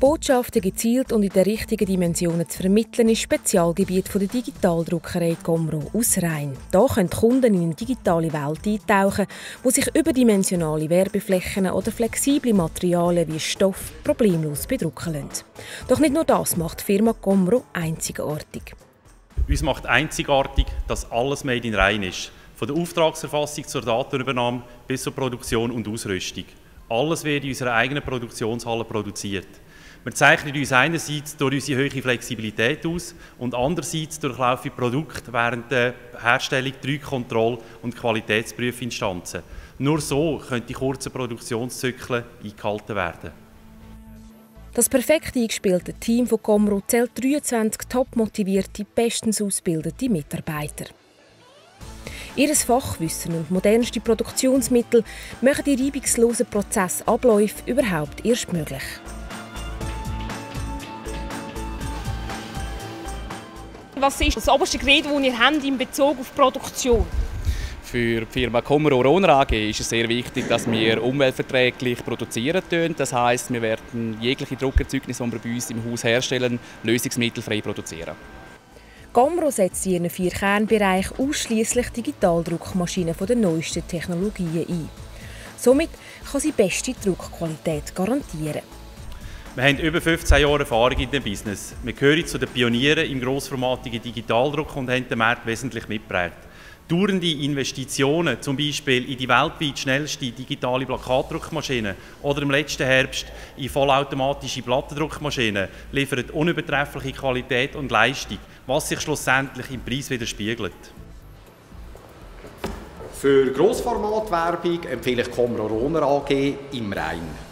Botschaften gezielt und in den richtigen Dimensionen zu vermitteln, ist Spezialgebiet der Digitaldruckerei Comro aus Rhein. Hier können Kunden in eine digitale Welt eintauchen, wo sich überdimensionale Werbeflächen oder flexible Materialien wie Stoff problemlos bedrucken lassen. Doch nicht nur das macht die Firma Comro einzigartig. Uns macht einzigartig, dass alles made in Rhein ist. Von der Auftragserfassung zur Datenübernahme bis zur Produktion und Ausrüstung. Alles wird in unserer eigenen Produktionshalle produziert. Wir zeichnen uns einerseits durch unsere hohe Flexibilität aus und andererseits durch laufende Produkte während der Herstellung drei und Qualitätsprüfinstanzen. Nur so können die kurzen Produktionszyklen eingehalten werden. Das perfekt eingespielte Team von Comro zählt 23 top motivierte, bestens ausgebildete Mitarbeiter. Ihr Fachwissen und modernste Produktionsmittel machen die reibungslosen Prozessabläufe überhaupt erst möglich. Was ist das oberste Gerät, das ihr habt in Bezug auf Produktion? Für die Firma Kommer Roner AG ist es sehr wichtig, dass wir umweltverträglich produzieren. Das heißt, wir werden jegliche Druckerzeugnisse, die wir bei uns im Haus herstellen, lösungsmittelfrei produzieren. Gomro setzt in ihren vier Kernbereichen ausschließlich Digitaldruckmaschinen von den neuesten Technologien ein. Somit kann sie beste Druckqualität garantieren. Wir haben über 15 Jahre Erfahrung in dem Business. Wir gehören zu den Pionieren im grossformatigen Digitaldruck und haben den Markt wesentlich mitgeprägt. Dauernde Investitionen, zum Beispiel in die weltweit schnellste digitale Plakatdruckmaschine oder im letzten Herbst in vollautomatische Plattendruckmaschinen, liefern unübertreffliche Qualität und Leistung, was sich schlussendlich im Preis widerspiegelt. Für Grossformatwerbung empfehle ich Comro Roner AG im Rhein.